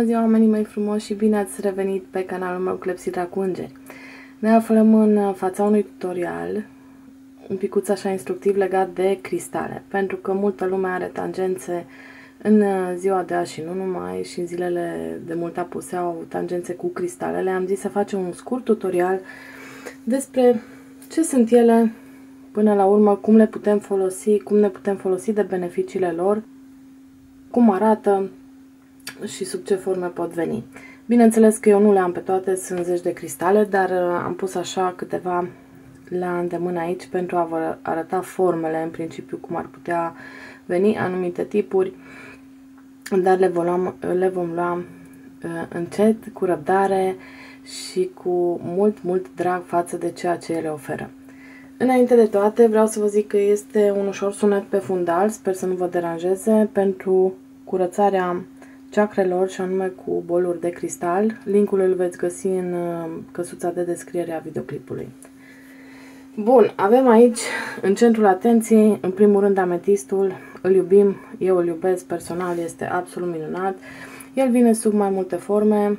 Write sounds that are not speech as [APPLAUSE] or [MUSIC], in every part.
Bună ziua, oamenii mei frumoși și bine ați revenit pe canalul meu Clepsidra cu Îngeri. Ne aflăm în fața unui tutorial, un picuț așa instructiv legat de cristale, pentru că multă lume are tangențe în ziua de azi și nu numai, și în zilele de mult apuse au tangențe cu cristalele. Am zis să facem un scurt tutorial despre ce sunt ele, până la urmă, cum le putem folosi, cum ne putem folosi de beneficiile lor, cum arată, și sub ce forme pot veni. Bineînțeles că eu nu le am pe toate, sunt zeci de cristale, dar uh, am pus așa câteva la îndemână aici pentru a vă arăta formele, în principiu, cum ar putea veni anumite tipuri, dar le vom lua, le vom lua uh, încet, cu răbdare și cu mult, mult drag față de ceea ce ele oferă. Înainte de toate, vreau să vă zic că este un ușor sunet pe fundal, sper să nu vă deranjeze, pentru curățarea chakrelor și anume cu boluri de cristal. Linkul îl veți găsi în uh, căsuța de descriere a videoclipului. Bun, avem aici în centrul atenției, în primul rând ametistul, îl iubim, eu îl iubesc personal, este absolut minunat. El vine sub mai multe forme,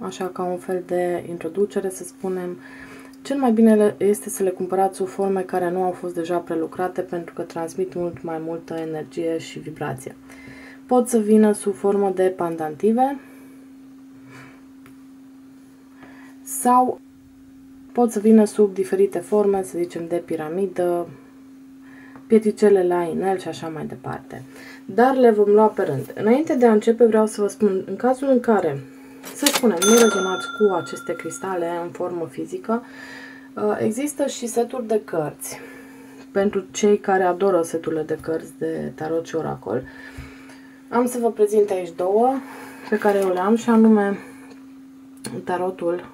așa ca un fel de introducere, să spunem. Cel mai bine este să le cumpărați sub forme care nu au fost deja prelucrate pentru că transmit mult mai multă energie și vibrație pot să vină sub formă de pandantive sau pot să vină sub diferite forme, să zicem de piramidă, pietricele la inel și așa mai departe. Dar le vom lua pe rând. Înainte de a începe vreau să vă spun, în cazul în care, să spunem, nu rezonați cu aceste cristale în formă fizică, uh, există și seturi de cărți pentru cei care adoră seturile de cărți de tarot și oracol. Am să vă prezint aici două pe care eu le am și anume tarotul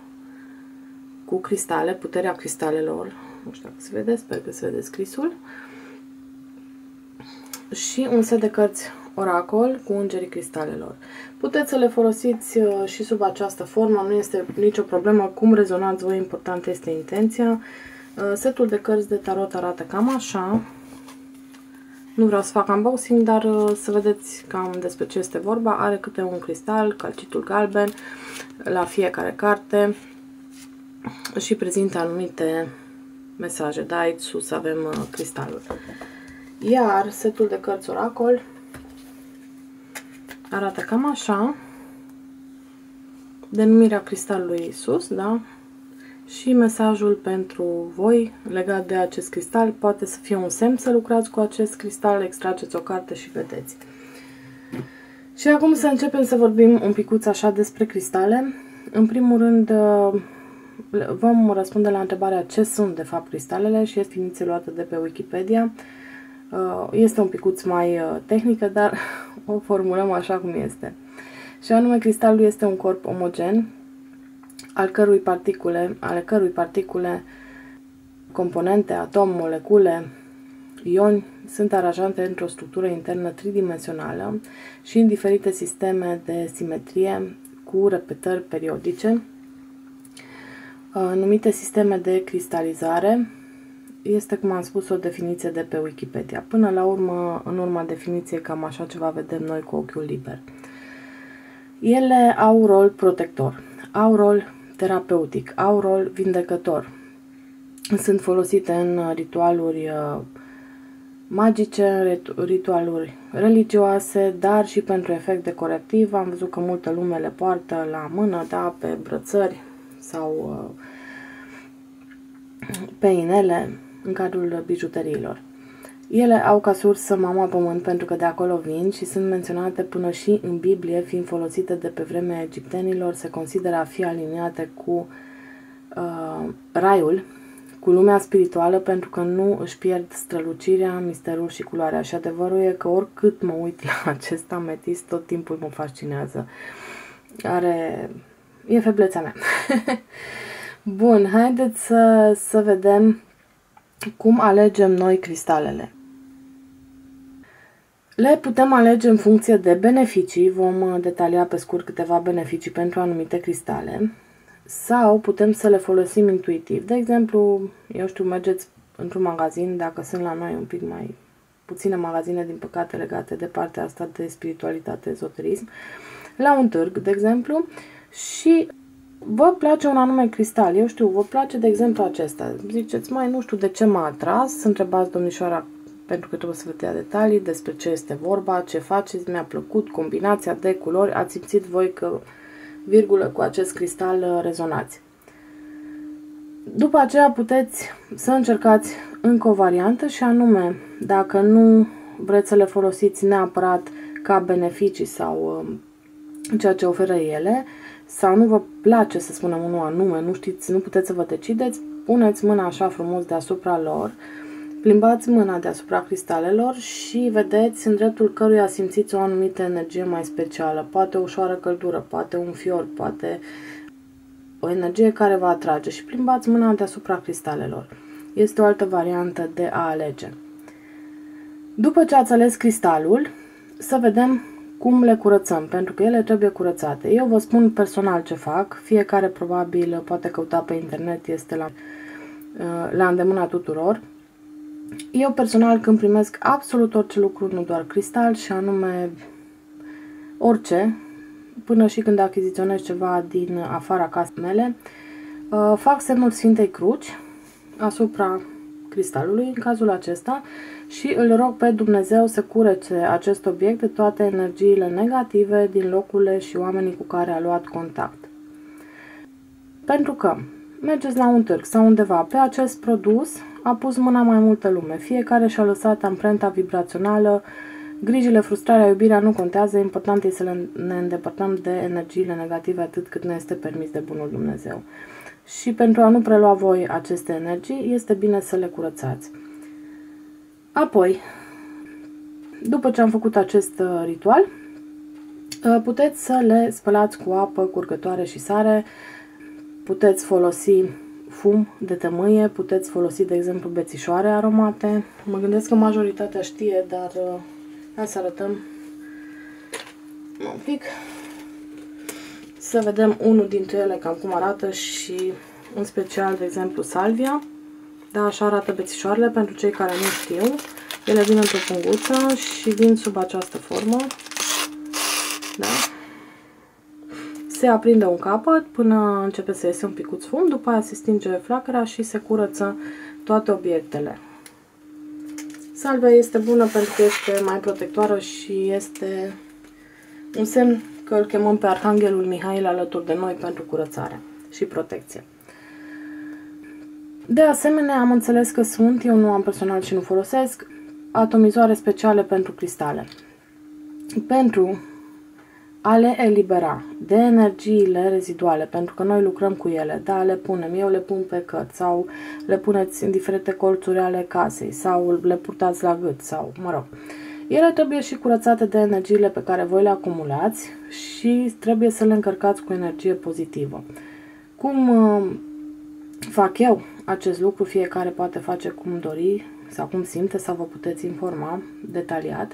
cu cristale, puterea cristalelor. Nu știu dacă se vede, sper că se vede scrisul. Și un set de cărți oracol cu îngerii cristalelor. Puteți să le folosiți uh, și sub această formă, nu este nicio problemă cum rezonați voi, important este intenția. Uh, setul de cărți de tarot arată cam așa, nu vreau să fac unboxing, dar uh, să vedeți cam despre ce este vorba. Are câte un cristal, calcitul galben, la fiecare carte și prezintă anumite mesaje. Da, aici sus avem uh, cristalul. Iar setul de cărți oracol arată cam așa. Denumirea cristalului sus, da? Și mesajul pentru voi legat de acest cristal poate să fie un semn să lucrați cu acest cristal, extrageți o carte și vedeți. Și acum să începem să vorbim un picuț așa despre cristale. În primul rând uh, vom răspunde la întrebarea ce sunt de fapt cristalele și este definiție luată de pe Wikipedia. Uh, este un picuț mai uh, tehnică, dar [LAUGHS] o formulăm așa cum este. Și anume, cristalul este un corp omogen al cărui particule, ale cărui particule, componente, atom, molecule, ioni sunt aranjate într-o structură internă tridimensională și în diferite sisteme de simetrie cu repetări periodice, uh, numite sisteme de cristalizare. Este, cum am spus, o definiție de pe Wikipedia. Până la urmă, în urma definiției, cam așa ceva vedem noi cu ochiul liber. Ele au rol protector, au rol terapeutic, au rol vindecător. Sunt folosite în ritualuri uh, magice, ritualuri religioase, dar și pentru efect decorativ. Am văzut că multă lume le poartă la mână, da, pe brățări sau uh, pe inele în cadrul bijuteriilor. Ele au ca sursă mama pământ pentru că de acolo vin și sunt menționate până și în Biblie, fiind folosite de pe vremea egiptenilor, se consideră a fi aliniate cu uh, raiul, cu lumea spirituală, pentru că nu își pierd strălucirea, misterul și culoarea. Și adevărul e că oricât mă uit la [LAUGHS] acest ametist, tot timpul mă fascinează. Are... e feblețea mea. [LAUGHS] Bun, haideți să, să vedem cum alegem noi cristalele. Le putem alege în funcție de beneficii, vom uh, detalia pe scurt câteva beneficii pentru anumite cristale, sau putem să le folosim intuitiv. De exemplu, eu știu, mergeți într-un magazin, dacă sunt la noi un pic mai puține magazine, din păcate, legate de partea asta de spiritualitate, ezoterism, la un târg, de exemplu, și vă place un anume cristal, eu știu, vă place de exemplu acesta. Ziceți, mai nu știu de ce m-a atras, întrebați domnișoara pentru că trebuie să vă dea detalii despre ce este vorba, ce faceți, mi-a plăcut combinația de culori, ați simțit voi că virgulă cu acest cristal uh, rezonați. După aceea puteți să încercați încă o variantă și anume, dacă nu vreți să le folosiți neapărat ca beneficii sau um, ceea ce oferă ele, sau nu vă place să spunem unul anume, nu știți, nu puteți să vă decideți, puneți mâna așa frumos deasupra lor, plimbați mâna deasupra cristalelor și vedeți în dreptul căruia simțiți o anumită energie mai specială, poate o ușoară căldură, poate un fior, poate o energie care vă atrage și plimbați mâna deasupra cristalelor. Este o altă variantă de a alege. După ce ați ales cristalul, să vedem cum le curățăm, pentru că ele trebuie curățate. Eu vă spun personal ce fac, fiecare probabil poate căuta pe internet, este la, uh, la îndemâna tuturor. Eu personal când primesc absolut orice lucru, nu doar cristal, și anume orice, până și când achiziționez ceva din afara casei mele, uh, fac semnul Sfintei Cruci asupra cristalului în cazul acesta și îl rog pe Dumnezeu să curețe acest obiect de toate energiile negative din locurile și oamenii cu care a luat contact. Pentru că mergeți la un târg sau undeva pe acest produs, a pus mâna mai multă lume. Fiecare și-a lăsat amprenta vibrațională, grijile, frustrarea, iubirea nu contează, important e să ne îndepărtăm de energiile negative atât cât ne este permis de Bunul Dumnezeu. Și pentru a nu prelua voi aceste energii, este bine să le curățați. Apoi, după ce am făcut acest uh, ritual, uh, puteți să le spălați cu apă curgătoare și sare, puteți folosi fum de tămâie, puteți folosi, de exemplu, bețișoare aromate. Mă gândesc că majoritatea știe, dar uh, hai să arătăm un pic. Să vedem unul dintre ele cam cum arată și în special, de exemplu, salvia. Da, așa arată bețișoarele pentru cei care nu știu. Ele vin într-o punguță și vin sub această formă. Da? Se aprinde un capăt până începe să iese un picuț fum, după aia se stinge flacăra și se curăță toate obiectele. Salvia este bună pentru că este mai protectoară și este un semn că îl chemăm pe Arhanghelul Mihail alături de noi pentru curățare și protecție. De asemenea, am înțeles că sunt, eu nu am personal și nu folosesc, atomizoare speciale pentru cristale. Pentru a le elibera de energiile reziduale, pentru că noi lucrăm cu ele, da, le punem, eu le pun pe cărți sau le puneți în diferite colțuri ale casei sau le purtați la gât sau, mă rog. Ele trebuie și curățate de energiile pe care voi le acumulați și trebuie să le încărcați cu energie pozitivă. Cum uh, fac eu acest lucru, fiecare poate face cum dori sau cum simte sau vă puteți informa detaliat.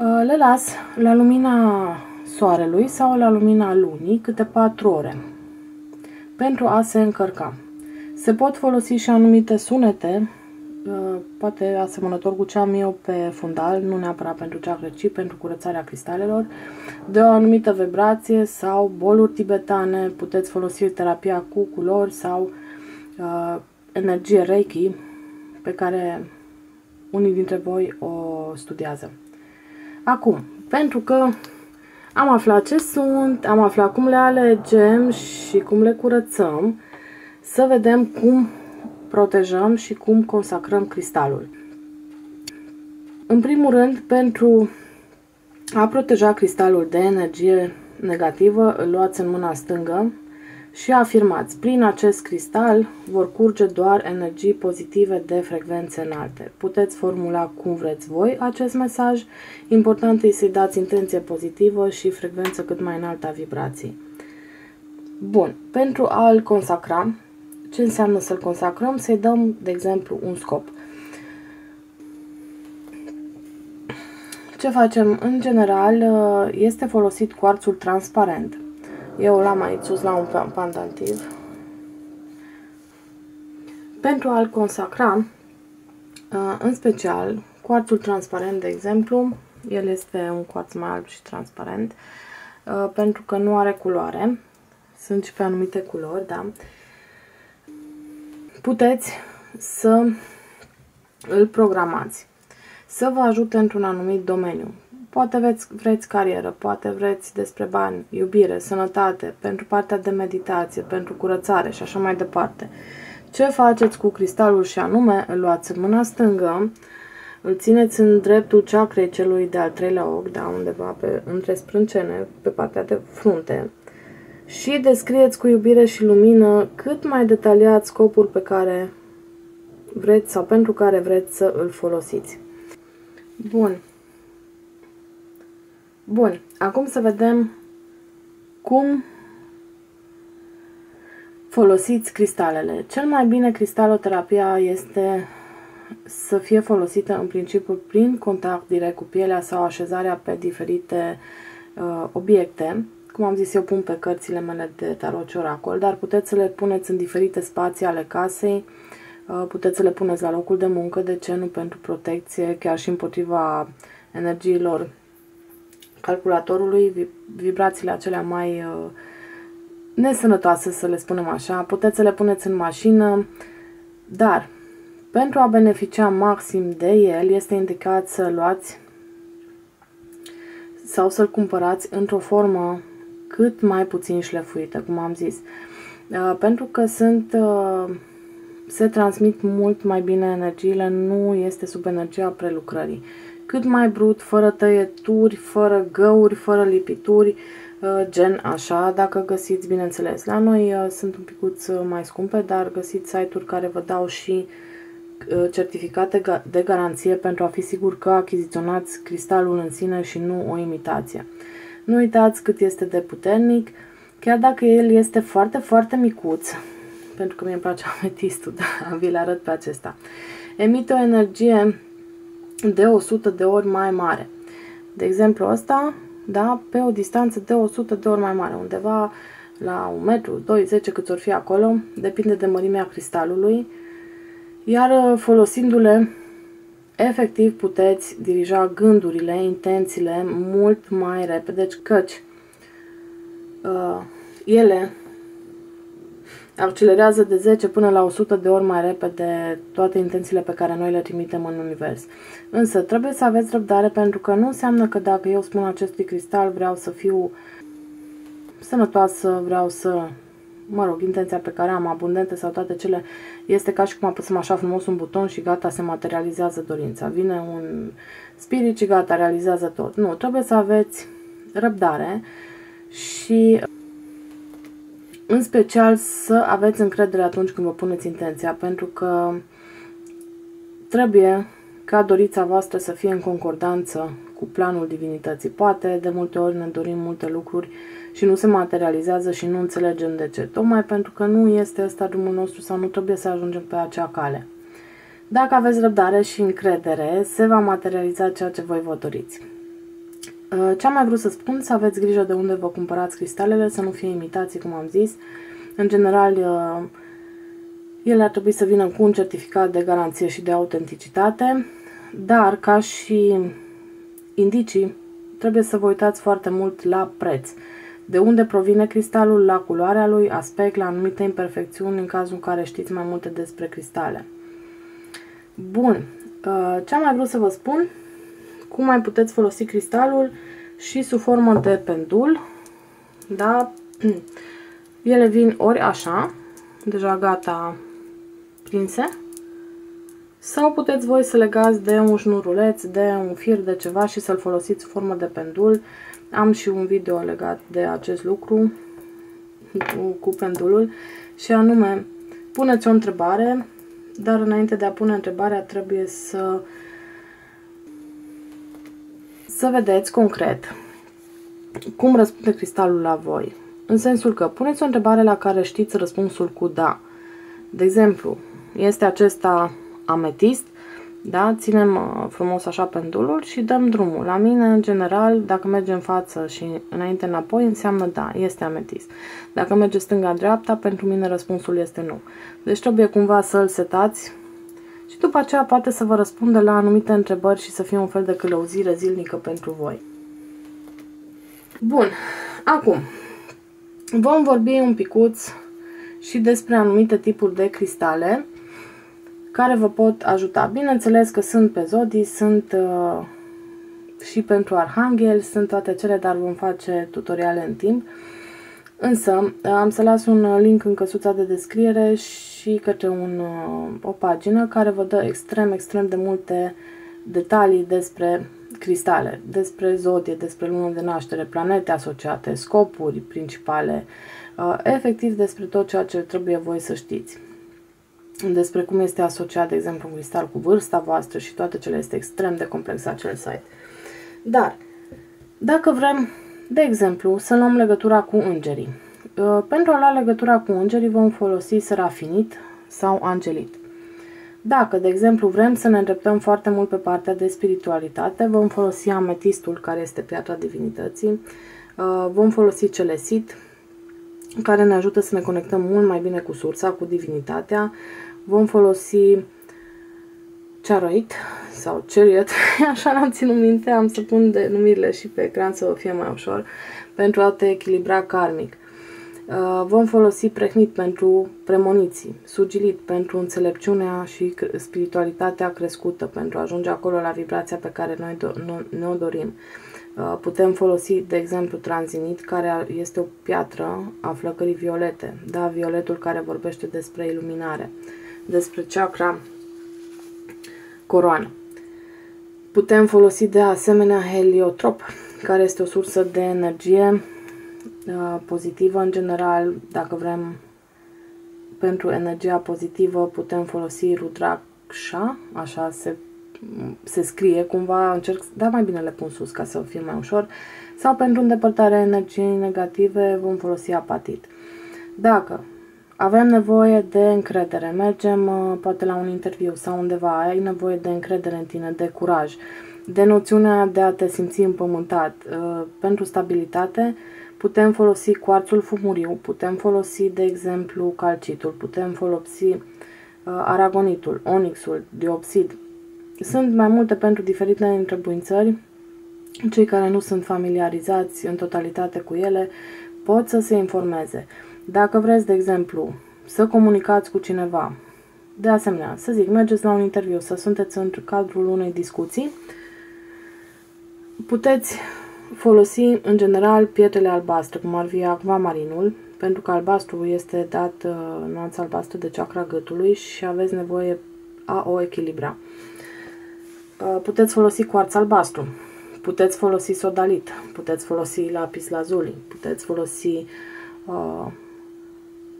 Uh, le las la lumina soarelui sau la lumina lunii câte 4 ore pentru a se încărca. Se pot folosi și anumite sunete, uh, poate asemănător cu ce am eu pe fundal, nu neapărat pentru chakra, ci pentru curățarea cristalelor, de o anumită vibrație sau boluri tibetane, puteți folosi terapia cu culori sau uh, energie Reiki pe care unii dintre voi o studiază. Acum, pentru că am aflat ce sunt, am aflat cum le alegem și cum le curățăm, să vedem cum protejăm și cum consacrăm cristalul. În primul rând, pentru a proteja cristalul de energie negativă, îl luați în mâna stângă și afirmați, prin acest cristal vor curge doar energii pozitive de frecvențe înalte. Puteți formula cum vreți voi acest mesaj, important e să-i dați intenție pozitivă și frecvență cât mai înaltă a vibrației. Bun, pentru a-l consacra, ce înseamnă să-l consacrăm? Să-i dăm, de exemplu, un scop. Ce facem? În general, este folosit cuarțul transparent eu l-am aici sus la un pandantiv. Pentru a-l consacra, uh, în special, cuarțul transparent, de exemplu, El este un coaț mai alb și transparent, uh, pentru că nu are culoare. Sunt și pe anumite culori, da. Puteți să îl programați, să vă ajute într-un anumit domeniu. Poate vreți, vreți carieră, poate vreți despre bani, iubire, sănătate, pentru partea de meditație, pentru curățare și așa mai departe. Ce faceți cu cristalul și anume, îl luați în mâna stângă, îl țineți în dreptul ceacrei celui de-al treilea ochi, da, undeva pe, între sprâncene, pe partea de frunte, și descrieți cu iubire și lumină cât mai detaliat scopul pe care vreți sau pentru care vreți să îl folosiți. Bun. Bun, acum să vedem cum folosiți cristalele. Cel mai bine cristaloterapia este să fie folosită în principiu prin contact direct cu pielea sau așezarea pe diferite uh, obiecte. Cum am zis, eu pun pe cărțile mele de tarot și oracol, dar puteți să le puneți în diferite spații ale casei, uh, puteți să le puneți la locul de muncă, de ce nu pentru protecție, chiar și împotriva energiilor calculatorului, vibrațiile acelea mai uh, nesănătoase, să le spunem așa. Puteți să le puneți în mașină, dar pentru a beneficia maxim de el, este indicat să luați sau să-l cumpărați într-o formă cât mai puțin șlefuită, cum am zis. Uh, pentru că sunt, uh, se transmit mult mai bine energiile, nu este sub energia prelucrării. Cât mai brut, fără tăieturi, fără găuri, fără lipituri, uh, gen așa, dacă găsiți, bineînțeles. La noi sunt un picuț mai scumpe, dar găsiți site-uri care vă dau și certificate de garanție pentru a fi sigur că achiziționați cristalul în sine și nu o imitație. Nu uitați cât este de puternic, chiar dacă el este foarte, foarte micuț, pentru că mie îmi place [LAUGHS] ametistul, da, vi-l arăt pe acesta. Emite o energie de 100 de ori mai mare. De exemplu ăsta, da, pe o distanță de 100 de ori mai mare, undeva la 1 metru, 2, 10 cât ori fi acolo, depinde de mărimea cristalului, iar folosindu-le efectiv puteți dirija gândurile, intențiile mult mai repede, căci uh, ele accelerează de 10 până la 100 de ori mai repede toate intențiile pe care noi le trimitem în univers. Însă trebuie să aveți răbdare pentru că nu înseamnă că dacă eu spun acestui cristal vreau să fiu sănătoasă, vreau să mă rog, intenția pe care am, abundentă sau toate cele, este ca și cum apăsăm așa frumos un buton și gata, se materializează dorința. Vine un spirit și gata, realizează tot. Nu, trebuie să aveți răbdare și în special să aveți încredere atunci când vă puneți intenția, pentru că trebuie ca dorița voastră să fie în concordanță cu planul divinității. Poate de multe ori ne dorim multe lucruri și nu se materializează și nu înțelegem de ce. Tocmai pentru că nu este ăsta drumul nostru sau nu trebuie să ajungem pe acea cale. Dacă aveți răbdare și încredere, se va materializa ceea ce voi vă doriți. Uh, ce am mai vrut să spun, să aveți grijă de unde vă cumpărați cristalele, să nu fie imitații, cum am zis. În general, uh, ele ar trebui să vină cu un certificat de garanție și de autenticitate, dar ca și indicii, trebuie să vă uitați foarte mult la preț de unde provine cristalul, la culoarea lui, aspect, la anumite imperfecțiuni în cazul în care știți mai multe despre cristale. Bun, uh, ce am mai vrut să vă spun, cum mai puteți folosi cristalul și sub formă de pendul, da, [CLEARS THROAT] ele vin ori așa, deja gata prinse, sau puteți voi să legați de un șnuruleț, de un fir de ceva și să-l folosiți sub formă de pendul, am și un video legat de acest lucru cu, cu pendulul și anume puneți o întrebare, dar înainte de a pune întrebarea trebuie să să vedeți concret cum răspunde cristalul la voi. În sensul că puneți o întrebare la care știți răspunsul cu da. De exemplu, este acesta ametist da? Ținem uh, frumos așa pendulul și dăm drumul. La mine, în general, dacă merge în față și înainte înapoi, înseamnă da, este ametist. Dacă merge stânga-dreapta, pentru mine răspunsul este nu. Deci trebuie cumva să-l setați și după aceea poate să vă răspundă la anumite întrebări și să fie un fel de călăuzire zilnică pentru voi. Bun, acum vom vorbi un picuț și despre anumite tipuri de cristale care vă pot ajuta. Bineînțeles că sunt pe zodii, sunt uh, și pentru arhanghel, sunt toate cele, dar vom face tutoriale în timp. Însă am să las un link în căsuța de descriere și către un, uh, o pagină care vă dă extrem, extrem de multe detalii despre cristale, despre zodie, despre lună de naștere, planete asociate, scopuri principale, uh, efectiv despre tot ceea ce trebuie voi să știți. Despre cum este asociat, de exemplu, un cristal cu vârsta voastră și toate cele este extrem de complex acel site. Dar, dacă vrem, de exemplu, să luăm legătura cu îngerii. Uh, pentru a lua legătura cu îngerii vom folosi serafinit sau angelit. Dacă, de exemplu, vrem să ne îndreptăm foarte mult pe partea de spiritualitate, vom folosi ametistul, care este piatra divinității, uh, vom folosi celesit, care ne ajută să ne conectăm mult mai bine cu sursa, cu divinitatea, vom folosi charoit sau chariot, [LAUGHS] așa n-am ținut minte, am să pun denumirile și pe ecran să fie mai ușor, pentru a te echilibra karmic. Uh, vom folosi prehnit pentru premoniții, sugilit pentru înțelepciunea și spiritualitatea crescută, pentru a ajunge acolo la vibrația pe care noi ne-o dorim. Uh, putem folosi, de exemplu, tranzinit, care este o piatră a flăcării violete, da, violetul care vorbește despre iluminare, despre chakra coroană. Putem folosi de asemenea heliotrop, care este o sursă de energie uh, pozitivă în general. Dacă vrem pentru energia pozitivă putem folosi Rudraksha, așa se, se scrie cumva, încerc, da mai bine le pun sus ca să fie mai ușor, sau pentru îndepărtarea energiei negative vom folosi apatit. Dacă avem nevoie de încredere. Mergem uh, poate la un interviu sau undeva. Ai nevoie de încredere în tine, de curaj, de noțiunea de a te simți împământat. Uh, pentru stabilitate putem folosi cuarțul fumuriu, putem folosi, de exemplu, calcitul, putem folosi uh, aragonitul, onixul, diopsid. Sunt mai multe pentru diferite întrebuințări. Cei care nu sunt familiarizați în totalitate cu ele pot să se informeze. Dacă vreți, de exemplu, să comunicați cu cineva, de asemenea, să zic, mergeți la un interviu, să sunteți în cadrul unei discuții, puteți folosi în general pietrele albastre, cum ar fi acvamarinul, pentru că albastru este dat uh, nuanța albastră de chakra gâtului și aveți nevoie a o echilibra. Uh, puteți folosi cuarț albastru, puteți folosi sodalit, puteți folosi lapis lazuli, puteți folosi uh,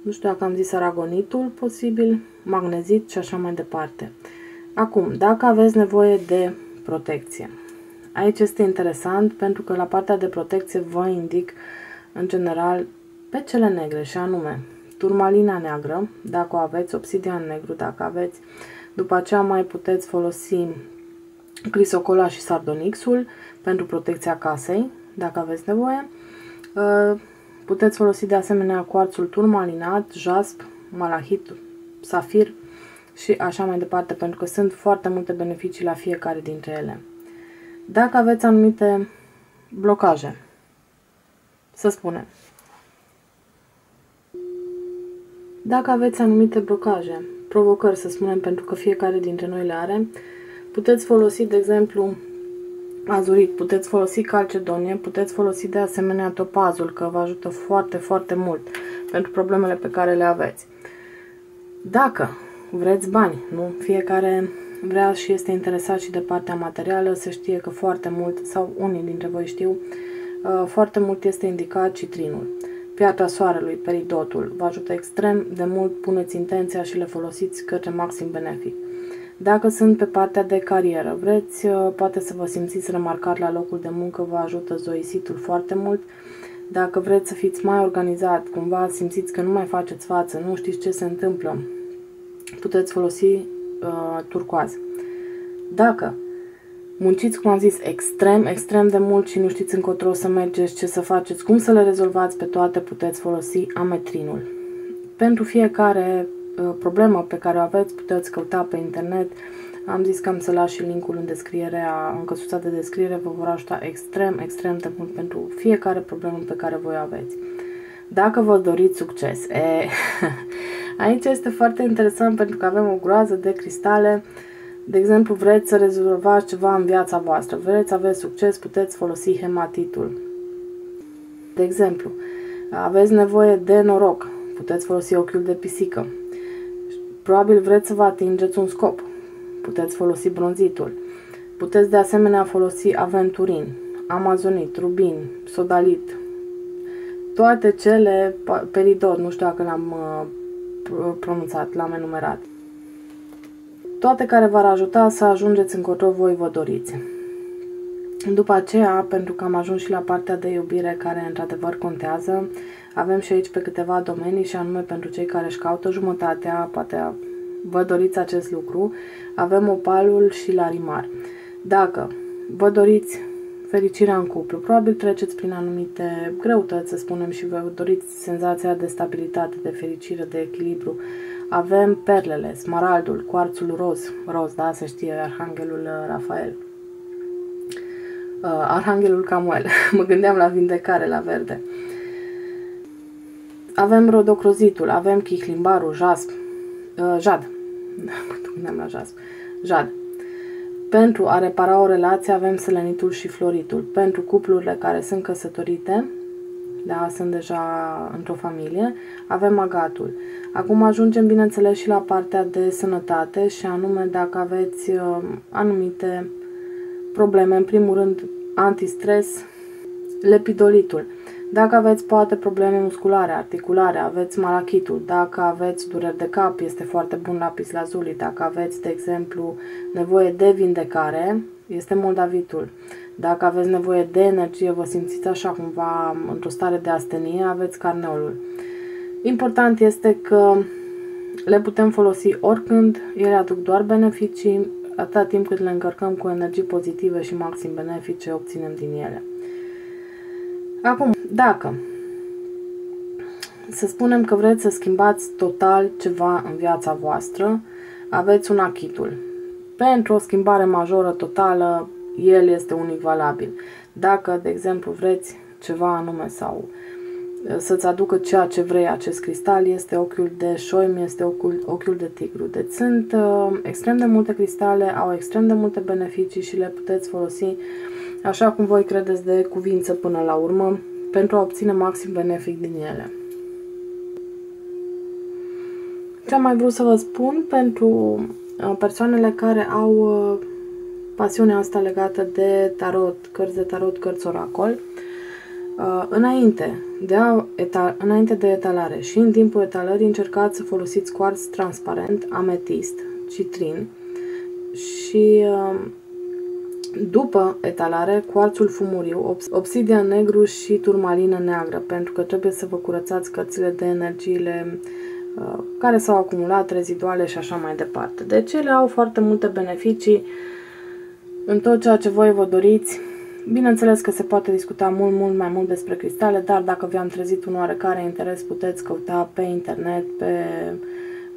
nu știu dacă am zis aragonitul posibil, magnezit și așa mai departe. Acum, dacă aveți nevoie de protecție, aici este interesant pentru că la partea de protecție vă indic în general pe cele negre și anume turmalina neagră, dacă o aveți, obsidian negru, dacă aveți, după aceea mai puteți folosi crisocola și sardonixul pentru protecția casei, dacă aveți nevoie. Puteți folosi de asemenea cuarțul turmalinat, jasp, malahit, safir și așa mai departe, pentru că sunt foarte multe beneficii la fiecare dintre ele. Dacă aveți anumite blocaje, să spunem, dacă aveți anumite blocaje, provocări, să spunem, pentru că fiecare dintre noi le are, puteți folosi, de exemplu, azurit, puteți folosi calcedonie, puteți folosi de asemenea topazul, că vă ajută foarte, foarte mult pentru problemele pe care le aveți. Dacă vreți bani, nu? Fiecare vrea și este interesat și de partea materială, să știe că foarte mult, sau unii dintre voi știu, uh, foarte mult este indicat citrinul. Piatra soarelui, peridotul, vă ajută extrem de mult, puneți intenția și le folosiți către maxim benefic. Dacă sunt pe partea de carieră, vreți uh, poate să vă simțiți remarcat la locul de muncă, vă ajută zoisitul foarte mult. Dacă vreți să fiți mai organizat, cumva simțiți că nu mai faceți față, nu știți ce se întâmplă, puteți folosi uh, turcoaz. Dacă munciți, cum am zis, extrem, extrem de mult și nu știți încotro să mergeți, ce să faceți, cum să le rezolvați pe toate, puteți folosi ametrinul. Pentru fiecare uh, problemă pe care o aveți, puteți căuta pe internet. Am zis că am să las și linkul în descriere, în căsuța de descriere, vă vor ajuta extrem, extrem de mult pentru fiecare problemă pe care voi aveți. Dacă vă doriți succes, e, [LAUGHS] aici este foarte interesant pentru că avem o groază de cristale. De exemplu, vreți să rezolvați ceva în viața voastră, vreți să aveți succes, puteți folosi hematitul. De exemplu, aveți nevoie de noroc, puteți folosi ochiul de pisică. Probabil vreți să vă atingeți un scop, puteți folosi bronzitul. Puteți de asemenea folosi aventurin, amazonit, rubin, sodalit, toate cele, peridot, nu știu dacă l-am uh, pronunțat, l-am enumerat. Toate care v-ar ajuta să ajungeți încotro voi vă doriți. După aceea, pentru că am ajuns și la partea de iubire care într-adevăr contează, avem și aici pe câteva domenii și anume pentru cei care își caută jumătatea, poate vă doriți acest lucru, avem opalul și larimar. Dacă vă doriți fericirea în cuplu, probabil treceți prin anumite greutăți, să spunem, și vă doriți senzația de stabilitate, de fericire, de echilibru, avem perlele, smaraldul, cuarțul roz, roz, da, să știe, Arhanghelul Rafael. Uh, Arhanghelul Camuel. [LAUGHS] mă gândeam la vindecare, la verde. Avem rodocrozitul, avem chihlimbarul, jasp, uh, jad. [LAUGHS] mă gândeam la jasp. Jad. Pentru a repara o relație avem selenitul și floritul. Pentru cuplurile care sunt căsătorite, da, sunt deja într-o familie, avem agatul. Acum ajungem, bineînțeles, și la partea de sănătate și anume dacă aveți uh, anumite probleme, în primul rând antistres, lepidolitul. Dacă aveți poate probleme musculare, articulare, aveți malachitul. Dacă aveți dureri de cap, este foarte bun lapis lazuli. Dacă aveți, de exemplu, nevoie de vindecare, este moldavitul. Dacă aveți nevoie de energie, vă simțiți așa cumva într-o stare de astenie, aveți carneolul. Important este că le putem folosi oricând, ele aduc doar beneficii, atâta timp cât le încărcăm cu energii pozitive și maxim benefice, obținem din ele. Acum, dacă să spunem că vreți să schimbați total ceva în viața voastră, aveți un achitul. Pentru o schimbare majoră totală, el este unic valabil. Dacă, de exemplu, vreți ceva anume sau uh, să-ți aducă ceea ce vrei acest cristal, este ochiul de șoim, este ochiul, ochiul de tigru. Deci sunt uh, extrem de multe cristale, au extrem de multe beneficii și le puteți folosi așa cum voi credeți de cuvință până la urmă, pentru a obține maxim benefic din ele. Ce am mai vrut să vă spun pentru uh, persoanele care au uh, pasiunea asta legată de tarot, cărți de tarot, cărți oracol, uh, înainte de, a, etal, înainte de etalare și în timpul etalării încercați să folosiți quartz transparent, ametist, citrin și după etalare, cuarțul fumuriu, obsidian negru și turmalină neagră, pentru că trebuie să vă curățați cărțile de energiile uh, care s-au acumulat, reziduale și așa mai departe. Deci ele au foarte multe beneficii în tot ceea ce voi vă doriți. Bineînțeles că se poate discuta mult, mult mai mult despre cristale, dar dacă vi-am trezit un oarecare interes, puteți căuta pe internet, pe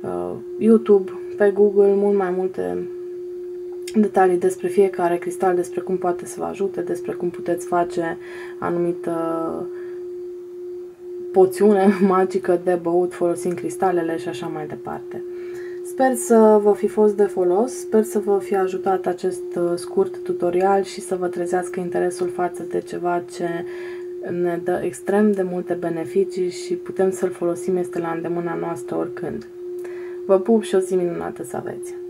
uh, YouTube, pe Google, mult mai multe detalii despre fiecare cristal, despre cum poate să vă ajute, despre cum puteți face anumită poțiune [LAUGHS] magică de băut folosind cristalele și așa mai departe. Sper să vă fi fost de folos, sper să vă fi ajutat acest uh, scurt tutorial și să vă trezească interesul față de ceva ce ne dă extrem de multe beneficii și putem să-l folosim, este la îndemâna noastră oricând. Vă pup și o zi minunată să aveți!